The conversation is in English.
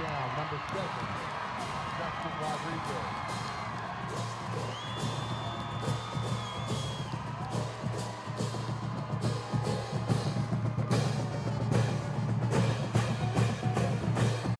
Touchdown, number seven, Justin Rodriguez.